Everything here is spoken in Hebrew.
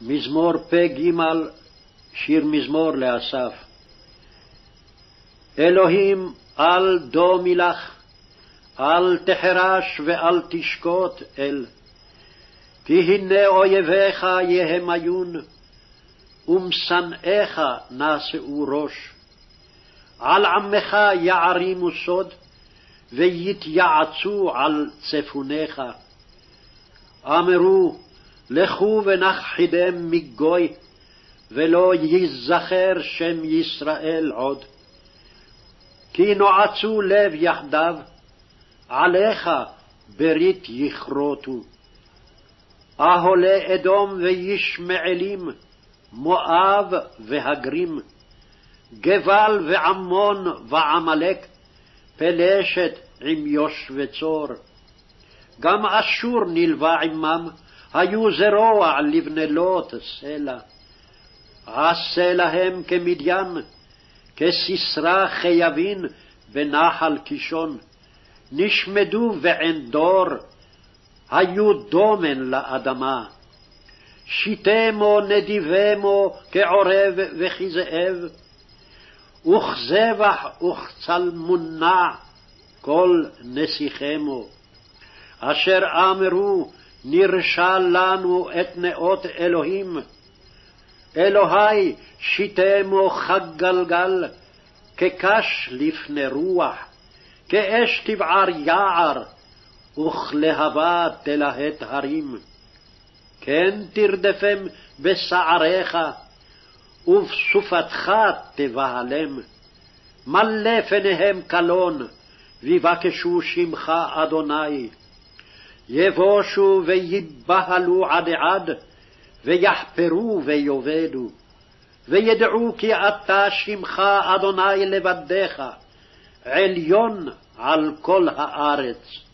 מזמור פג, שיר מזמור לאסף. אלוהים, אל דומי לך, אל תחרש ואל תשקוט אל. כי הנה אויביך יהמיון, ומשנאיך נשאו ראש. על עמך יערימו סוד, ויתייעצו על צפוניך. אמרו, לכו ונכחידם מגוי, ולא ייזכר שם ישראל עוד. כי נועצו לב יחדיו, עליך ברית יכרותו. אהולי אדום וישמעאלים, מואב והגרים, גבל ועמון ועמלק, פלשת עם יושבי צור. גם אשור נלווה עמם, היו זרוע לבנלות סלע. עשה להם כמדיין, כסיסרא חייבין בנחל קישון. נשמדו ועין דור, היו דומן לאדמה. שיתמו נדיבמו כעורב וכזאב, וכזבח וכצלמונע כל נסיכמו. אשר אמרו נרשע לנו את נאות אלוהים. אלוהי שיתמו חג גלגל, כקש לפני רוח, כאש תבער יער, וכלהבה תלהט הרים. כן תרדפם בשעריך, ובסופתך תבהלם. מלא פניהם קלון, ויבקשו שמך אדוני. יבושו ויבהלו עד עד, ויחפרו ויאבדו. וידעו כי אתה שמך אדוני לבדך, עליון על כל הארץ.